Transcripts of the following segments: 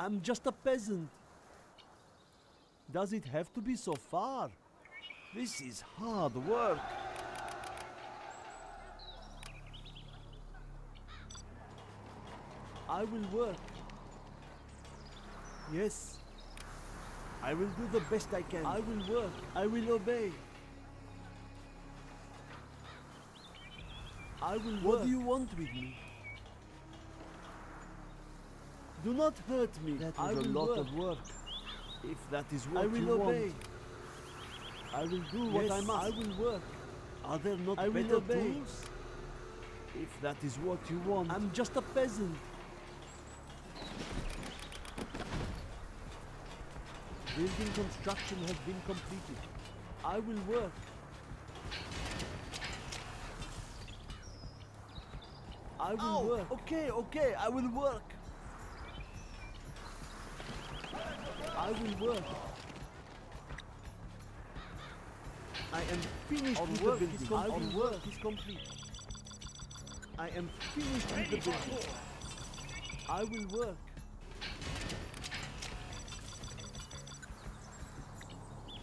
I'm just a peasant. Does it have to be so far? This is hard work. I will work. Yes. I will do the best I can. I will work. I will obey. I will work. What do you want with me? Do not hurt me. That is a lot work. of work. If that is what I will you obey. want. I will do what I Yes, must. I will work. Are there not I better obey. tools? If that is what you want. I'm just a peasant. Building construction has been completed. I will work. I will Ow! work. Okay, okay, I will work. I will work. I am finished Our with work the is building. com- Our our work is complete. I am finished with the building. I will work.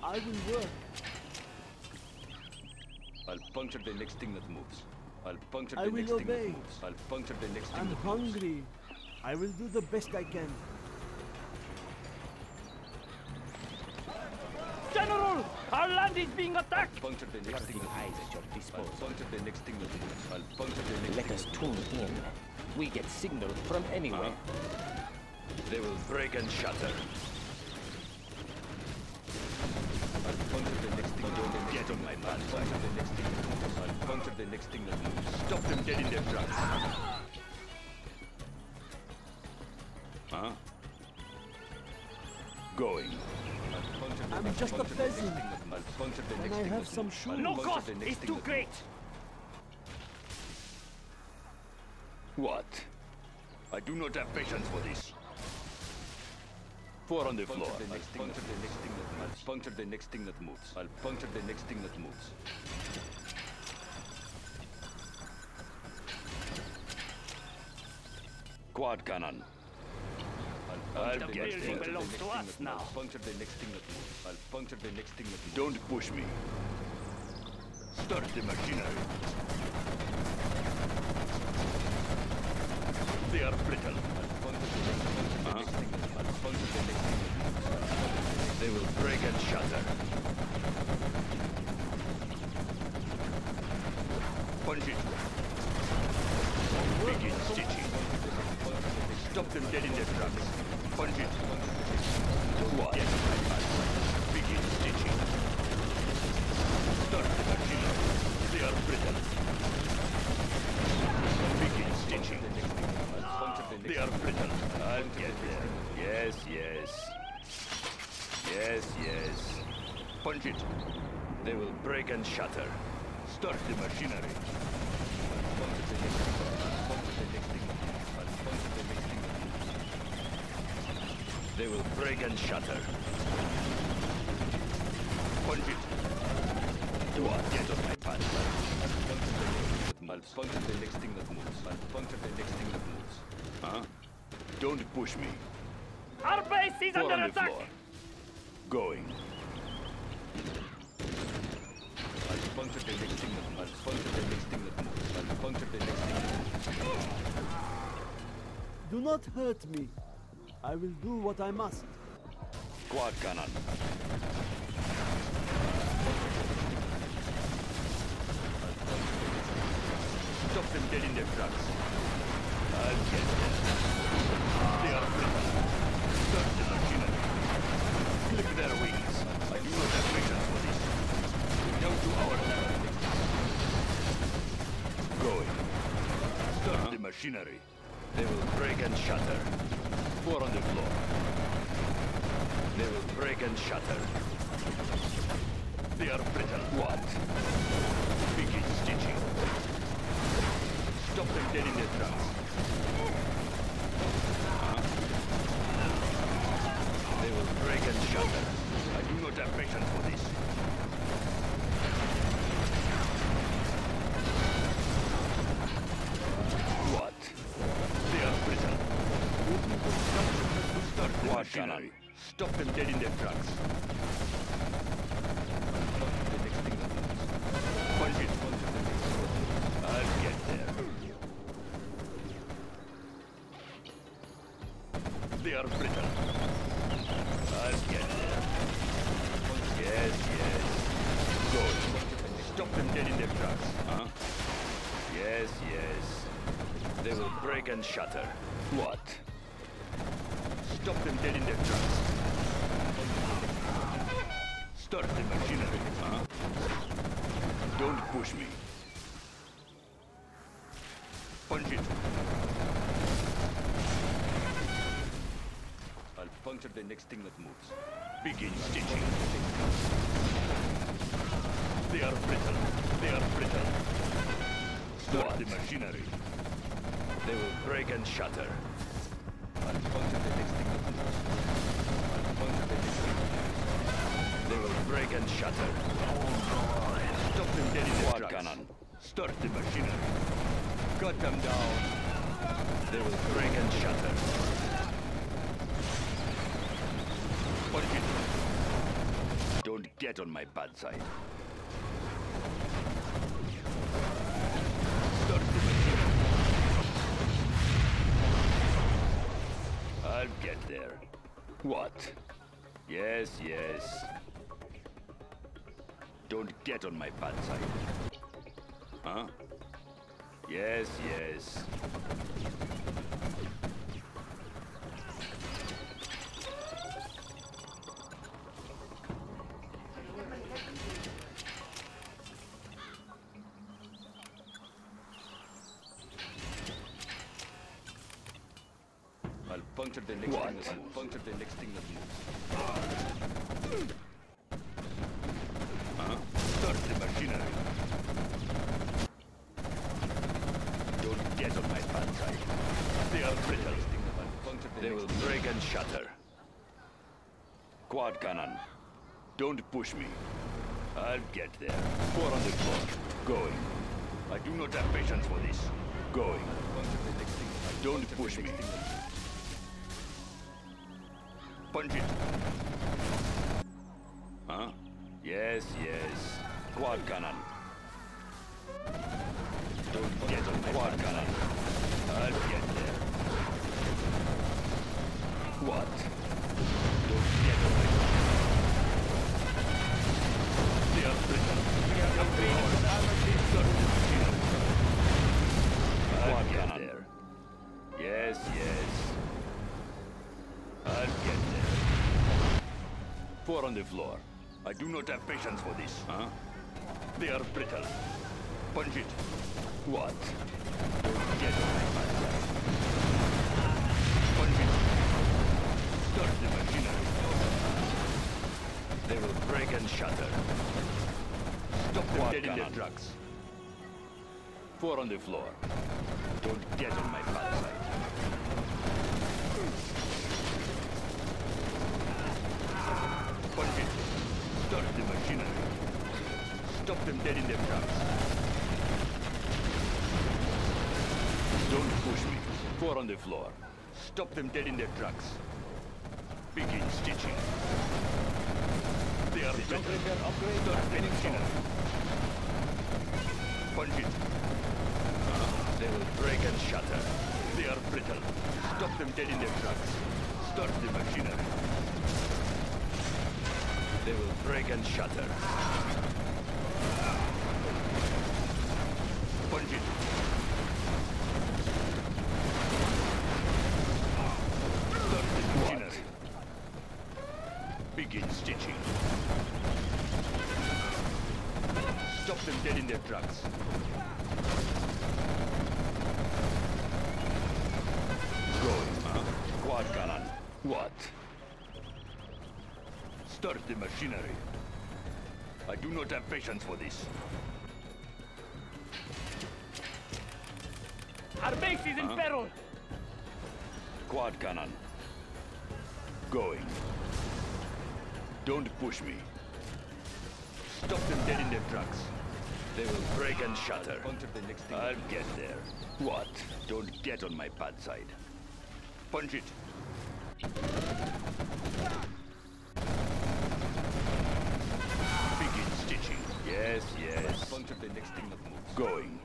I will work. I'll puncture the next thing that moves. I'll puncture I the will next thing obey. that moves. I'll puncture the next thing I'm that moves. hungry. I will do the best I can. Our land is being attacked! Puncture the next thing eyes at your I'll puncture the next thing. I'll puncture the next Let us tune in. We get signal from anywhere. moves. They will break and shatter. I'll puncture the next thing that moves. Get on my man. Puncture the next thing. I'll puncture the next thing that moves. Stop them dead in their tracks. Huh? Going. I'll puncture the I'm just a puncture the next peasant. Thing I'll puncture the And I have some moves. shoes. No cost the next is thing too great! What? I do not have patience for this. Four on the floor. The next thing puncture the next thing that moves. I'll puncture the next thing that moves. I'll puncture the next thing that moves. Quad cannon. I'll The puncture building belongs to us now. I'll puncture the next thing that moves. I'll puncture the next thing that moves. Don't push me. Start the machinery. They are brittle. I'll puncture the next, puncture the next thing that I'll puncture the next thing that moves. They will break and shatter. Punch it. Begin stitching. Stop them dead in their tracks. Punch it. What? Start the machinery. They are brittle. Begin stitching. They are brittle. I'll get there. Yes, yes. Yes, yes. Punch it. They will break and shatter. Start the machinery. They will break and shatter. Punch. You are get on my path. I'll puncture the next thing that moves. I'll puncture the next thing that moves. Huh? Don't push me. Our base is Four under attack! floor. Going. I'll puncture the next thing that moves. I'll puncture the next thing that moves. I'll puncture the next thing that moves. Do not hurt me. I will do what I must. Quad cannon. Stop them dead in their tracks. I'll get them. They are brittle. Start the machinery. Clip their wings. I do not have patience for this. Down to our level. Going. Start the machinery. They will break and shatter. Four on the floor. They will break and shatter. They are brittle. What? Begin stitching. Stop them dead in their tracks. They will break and shatter. I do not have patience for this. What? They are brittle. Start machinery. Stop them dead in their tracks. The next thing that moves. Punch it. I'll get there. They are brittle. I'll get there. Yes, yes. Good. Stop them dead in their tracks. Huh? Yes, yes. They will break and shatter. What? Stop them dead in their tracks. Start the machinery. Huh? Don't push me. Punch it. I'll puncture the next thing that moves. Begin stitching. They are brittle. They are brittle. Start the machinery. They will break and shatter. They will break and shatter. Stop them dead in Quad tracks. cannon. Start the machinery. Cut them down. They will break and shatter. Don't get on my bad side. Start the machinery. I'll get there. What? Yes, yes. Don't get on my bad side. Huh? Yes, yes. I'll puncture the next What? thing that moves. Puncture the next thing that moves. Huh? Start the machinery. Don't get on my. They are brittle. I'll puncture the They will break and shatter. Quad cannon. Don't push me. I'll get there. Four on the floor. Going. I do not have patience for this. Going. puncture the next thing. I'll Don't push me. Next thing that moves. Punch it. Huh? Yes, yes. Quad cannon. Don't get on quad cannon. I'll get there. What? Don't get on my They are brittle. Start the machinery. I'll Four on the floor. I do not have patience for this. Huh? They are brittle. Punch it. What? Get on my. Punch it. Start the machinery. They will break and shatter. Stop them dead in their tracks. Four on the floor. Don't get on my bad side. Punch it. Start the machinery. Stop them dead in their tracks. Don't push me. Four on the floor. Stop them dead in their tracks. Begin stitching. They are better. Start the machinery. Punch it. They will break and shatter. They are brittle. Stop them dead in their tracks. Start the machinery. They will break and shatter. Punch it. Start the machinery. Begin stitching. Stop them dead in their tracks. Going, huh? Quad cannon. What? Start the machinery. I do not have patience for this. Our base is in peril. Quad cannon. Going. Don't push me. Stop them dead in their tracks. They will break and shatter. Puncture the next thing. I'll get there. What? Don't get on my bad side. Punch it. Begin stitching. Yes, yes. Puncture the next thing that moves. Going.